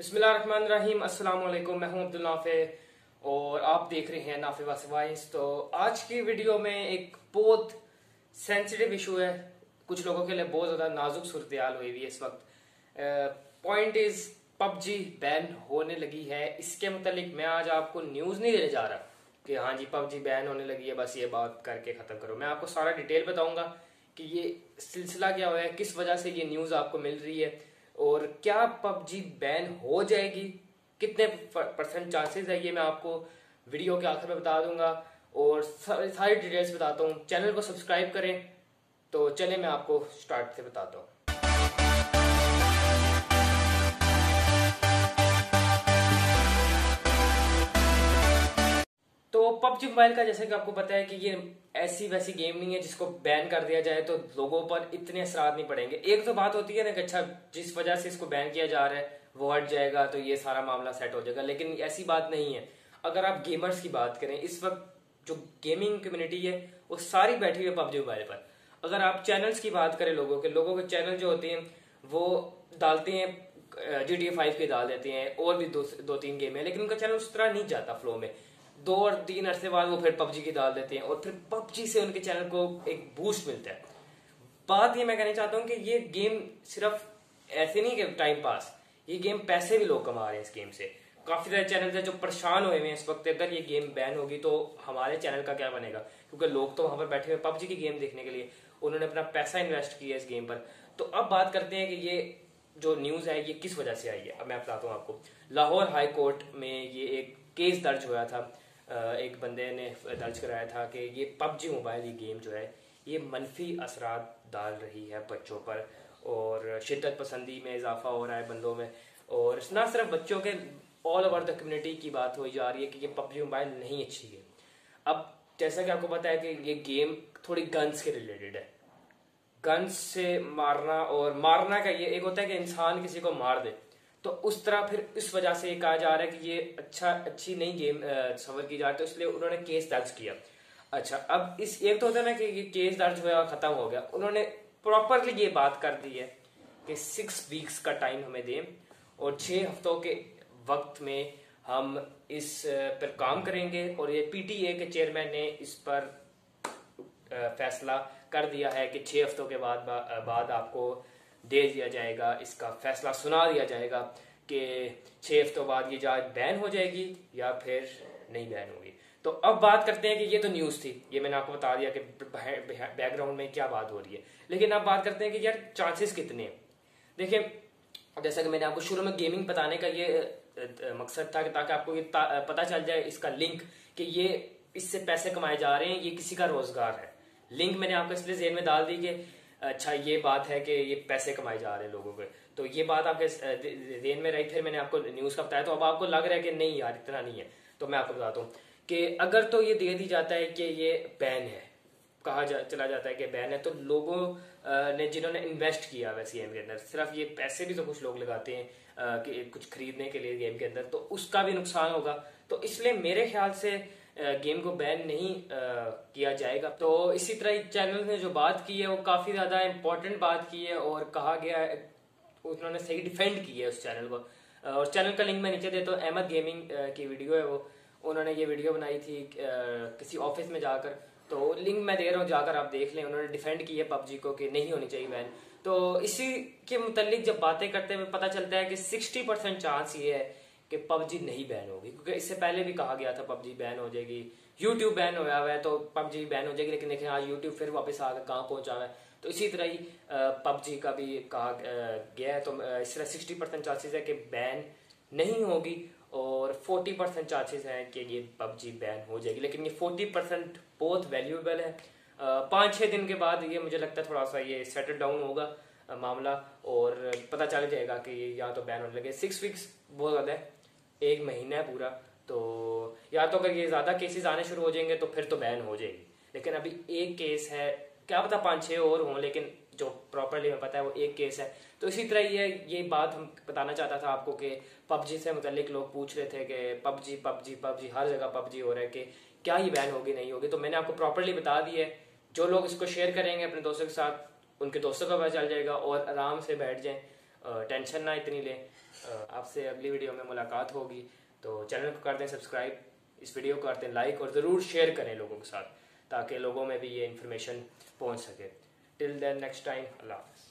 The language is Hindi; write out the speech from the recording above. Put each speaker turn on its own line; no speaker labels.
अस्सलाम वालेकुम मैं हूँ अब्दुल नाफे और आप देख रहे हैं नाफे वास वाइस तो आज की वीडियो में एक बहुत सेंसिटिव इशू है। कुछ लोगों के लिए बहुत ज़्यादा नाजुक सूरत हुई हुई है इस वक्त। पॉइंट इज़ पबजी बैन होने लगी है। इसके मतलब मैं आज आपको न्यूज़ नहीं देने जा रहा कि हाँ जी, पबजी बैन होने लगी है, बस ये बात करके ख़त्म करो। मैं आपको सारा डिटेल बताऊँगा कि ये सिलसिला क्या हुआ है, किस वजह से ये न्यूज़ आपको मिल रही है। और क्या पबजी बैन हो जाएगी? कितने परसेंट चांसेस है ये मैं आपको वीडियो के आखिर में बता दूँगा। और सारी डिटेल्स बताता हूँ। चैनल को सब्सक्राइब करें। तो चले मैं आपको स्टार्ट से बताता हूँ। पबजी मोबाइल का जैसे कि आपको पता है कि ये ऐसी वैसी गेम नहीं है जिसको बैन कर दिया जाए तो लोगों पर इतने असरात नहीं पड़ेंगे। एक तो बात होती है ना कि अच्छा जिस वजह से इसको बैन किया जा रहा है वो हट जाएगा तो ये सारा मामला सेट हो जाएगा। लेकिन ऐसी बात नहीं है। अगर आप गेमर्स की बात करें इस वक्त जो गेमिंग कम्युनिटी है वो सारी बैठी हुई है पबजी मोबाइल पर। अगर आप चैनल्स की बात करें लोगों के लोगों के चैनल जो होते हैं वो डालते हैं जी टी फाइव के डाल देते हैं और भी दो, दो तीन गेम है लेकिन उनका चैनल उस तरह नहीं जाता फ्लो में। दो और तीन अरसे बाद वो फिर पबजी की डाल देते हैं और फिर पबजी से उनके चैनल को एक बूस्ट मिलता है। बात ये मैं कहना चाहता हूँ कि ये गेम सिर्फ़ ऐसे नहीं कि टाइम पास ये गेम पैसे भी लोग कमा रहे हैं इस गेम से। काफ़ी सारे चैनल है जो परेशान हुए हैं इस वक्त, अगर ये गेम बैन होगी तो हमारे चैनल का क्या बनेगा? क्योंकि लोग तो वहाँ पर बैठे हुए पबजी की गेम देखने के लिए, उन्होंने अपना पैसा इन्वेस्ट किया इस गेम पर। तो अब बात करते हैं कि ये जो न्यूज़ है, ये किस वजह से आई है? अब मैं बताता हूँ आपको। लाहौर हाई कोर्ट में ये एक केस दर्ज हुआ था। एक बंदे ने दर्ज कराया था कि ये पबजी मोबाइल ये गेम जो है, ये मनफी असरा डाल रही है बच्चों पर और शिद्दत पसंदी में इजाफा हो रहा है बंदों में और ना सिर्फ़ बच्चों के ऑल ओवर द कम्युनिटी की बात हो जा रही है कि ये पबजी मोबाइल नहीं अच्छी है। अब जैसा कि आपको पता है कि ये गेम थोड़ी गन्स के रिलेटेड है। गन्स से मारना और मारना का ये एक होता है कि इंसान किसी को मार दे। तो उस तरह फिर इस वजह से ये कहा जा रहा है कि ये अच्छा अच्छी नई गेम सवर की जा रही तो इसलिए उन्होंने केस दर्ज किया। अच्छा अब इस एक तो होता है ना कि ये केस दर्ज हुआ खत्म हो गया। उन्होंने प्रॉपरली ये बात कर दी है कि सिक्स वीक्स का टाइम हमें दें और छह हफ्तों के वक्त में हम इस पर काम करेंगे और ये पीटीए के चेयरमैन ने इस पर फैसला कर दिया है कि छह हफ्तों के बाद बाद आपको दे दिया जाएगा। इसका फैसला सुना दिया जाएगा कि छह हफ्तों बाद ये जाँच बैन हो जाएगी या फिर नहीं बैन होगी। तो अब बात करते हैं कि ये तो न्यूज़ थी। ये मैंने आपको बता दिया कि बैकग्राउंड में क्या बात हो रही है। लेकिन अब बात करते हैं कि यार चांसेस कितने हैं? देखिए जैसा कि मैंने आपको शुरू में गेमिंग बताने का ये मकसद था कि ताकि आपको ये पता चल जाए इसका लिंक कि ये इससे पैसे कमाए जा रहे हैं, ये किसी का रोज़गार है। लिंक मैंने आपको इसलिए जेन में डाल दी कि अच्छा ये बात है कि ये पैसे कमाए जा रहे हैं लोगों के। तो ये बात आपके जेन में रही फिर मैंने आपको न्यूज़ का बताया। तो अब आपको लग रहा है कि नहीं यार इतना नहीं है। तो मैं आपको बताता हूँ कि अगर तो ये दे दी जाता है कि ये बैन है कहा जा, चला जाता है कि बैन है तो लोगों ने जिन्होंने इन्वेस्ट किया वैसे गेम के अंदर सिर्फ़ ये पैसे भी तो कुछ लोग लगाते हैं कि कुछ खरीदने के लिए गेम के अंदर तो उसका भी नुकसान होगा। तो इसलिए मेरे ख्याल से गेम को बैन नहीं किया जाएगा। तो इसी तरह चैनल ने जो बात की है, वो काफ़ी ज़्यादा इम्पोर्टेंट बात की है और कहा गया उन्होंने सही डिफेंड की है उस चैनल को। और चैनल का लिंक मैं नीचे देता हूँ अहमद गेमिंग की वीडियो है वो। उन्होंने ये वीडियो बनाई थी किसी ऑफ़िस में जाकर। तो लिंक मैं दे रहा हूँ, जाकर आप देख लें, उन्होंने डिफेंड की है पबजी को कि नहीं होनी चाहिए बैन तो इसी के मुतलिक जब बातें करते हुए पता चलता है कि 60 परसेंट चांस ये है कि पबजी नहीं बैन होगी। क्योंकि इससे पहले भी कहा गया था पबजी बैन हो जाएगी। यूट्यूब बैन होया हुआ है तो पबजी बैन हो जाएगी, लेकिन देखें हाँ यूट्यूब फिर वापस आकर कहाँ पहुँचा हुआ है? तो इसी तरह ही पबजी का भी कहा गया है। तो इस तरह सिक्सटी परसेंट चांसेस है कि बैन नहीं होगी, और फोर्टी परसेंट चांसेस हैं कि ये पबजी बैन हो जाएगी। लेकिन ये फोर्टी परसेंट बहुत वैल्यूएबल है। पाँच छः दिन के बाद ये मुझे लगता है थोड़ा सा ये सेटल डाउन होगा मामला, और पता चल जाएगा कि ये या तो बैन होने लगे। सिक्स वीक्स बहुत ज़्यादा है। एक महीना है पूरा तो या तो अगर ये ज़्यादा केसेस आने शुरू हो जाएँगे तो फिर तो बैन हो जाएगी। लेकिन अभी एक केस है, क्या पता पाँच छः और हों, लेकिन जो प्रॉपरली हमें पता है वो एक केस है। तो इसी तरह ये ये बात हम बताना चाहता था आपको कि पबजी से मुतलिक लोग पूछ रहे थे कि पबजी पबजी पबजी, हर जगह पबजी हो रहा है कि क्या ही बैन होगी, नहीं होगी। तो मैंने आपको प्रॉपरली बता दी है, जो लोग इसको शेयर करेंगे अपने दोस्तों के साथ, उनके दोस्तों का पता चल जाएगा और आराम से बैठ जाएँ। टेंशन ना इतनी लें। आपसे अगली वीडियो में मुलाकात होगी। तो चैनल को कर दें सब्सक्राइब, इस वीडियो को कर दें लाइक और ज़रूर शेयर करें लोगों के साथ, ताकि लोगों में भी ये इन्फॉर्मेशन पहुँच सके। टिल देन नेक्स्ट टाइम अल्लाह हाफ़